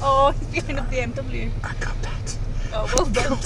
oh, he's behind a BMW. I got that. Oh, well done.